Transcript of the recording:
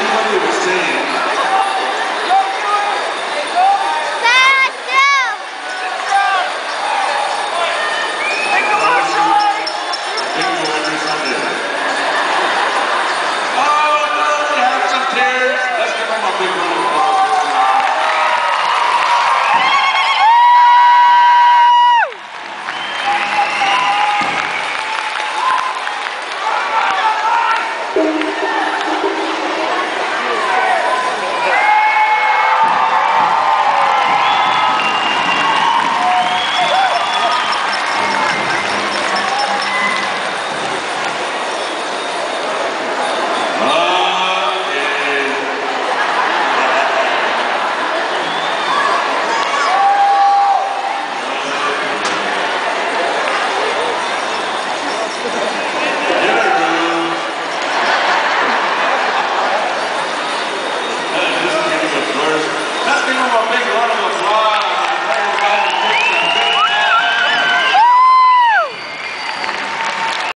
anybody was saying tem uma pegada,